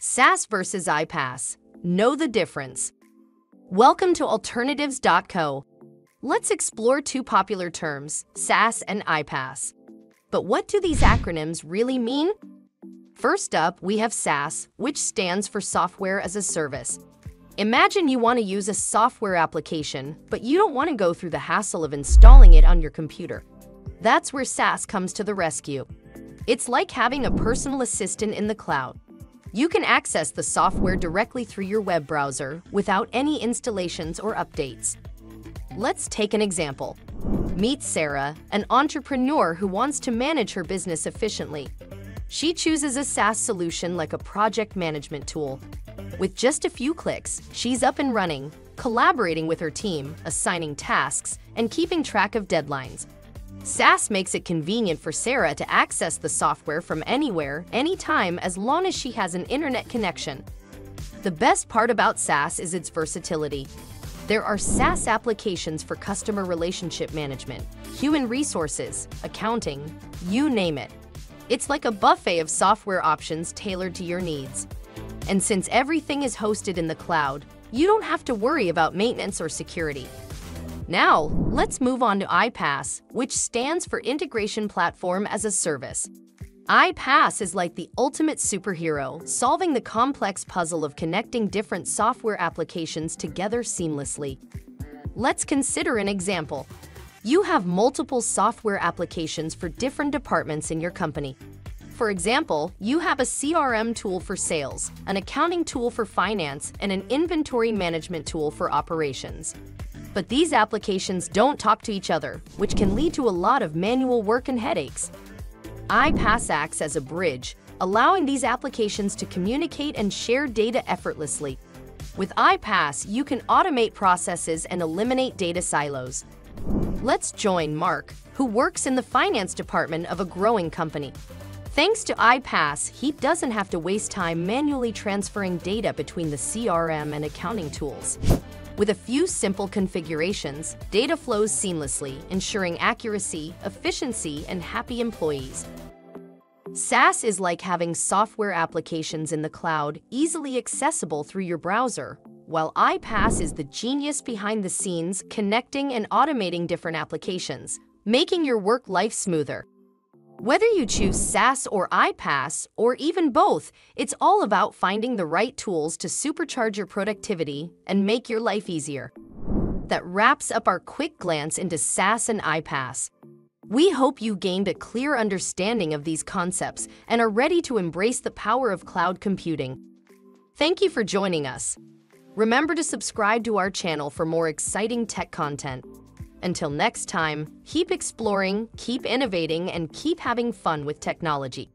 SaaS versus iPaaS. Know the difference. Welcome to alternatives.co. Let's explore two popular terms, SaaS and iPaaS. But what do these acronyms really mean? First up, we have SaaS, which stands for Software as a Service. Imagine you want to use a software application, but you don't want to go through the hassle of installing it on your computer. That's where SaaS comes to the rescue. It's like having a personal assistant in the cloud. You can access the software directly through your web browser without any installations or updates. Let's take an example. Meet Sarah, an entrepreneur who wants to manage her business efficiently. She chooses a SaaS solution like a project management tool. With just a few clicks, she's up and running, collaborating with her team, assigning tasks, and keeping track of deadlines. SaaS makes it convenient for Sarah to access the software from anywhere, anytime, as long as she has an internet connection. The best part about SaaS is its versatility. There are SaaS applications for customer relationship management, human resources, accounting, you name it. It's like a buffet of software options tailored to your needs. And since everything is hosted in the cloud, you don't have to worry about maintenance or security. Now, let's move on to iPaaS, which stands for Integration Platform as a Service. iPaaS is like the ultimate superhero, solving the complex puzzle of connecting different software applications together seamlessly. Let's consider an example. You have multiple software applications for different departments in your company. For example, you have a CRM tool for sales, an accounting tool for finance, and an inventory management tool for operations. But these applications don't talk to each other, which can lead to a lot of manual work and headaches. iPaaS acts as a bridge, allowing these applications to communicate and share data effortlessly. With iPaaS, you can automate processes and eliminate data silos. Let's join Mark, who works in the finance department of a growing company. Thanks to iPaaS, he doesn't have to waste time manually transferring data between the CRM and accounting tools. With a few simple configurations, data flows seamlessly, ensuring accuracy, efficiency, and happy employees. SaaS is like having software applications in the cloud easily accessible through your browser, while iPaaS is the genius behind the scenes connecting and automating different applications, making your work life smoother. Whether you choose SaaS or iPaaS, or even both, it's all about finding the right tools to supercharge your productivity and make your life easier. That wraps up our quick glance into SaaS and iPaaS. We hope you gained a clear understanding of these concepts and are ready to embrace the power of cloud computing. Thank you for joining us. Remember to subscribe to our channel for more exciting tech content. Until next time, keep exploring, keep innovating, and keep having fun with technology.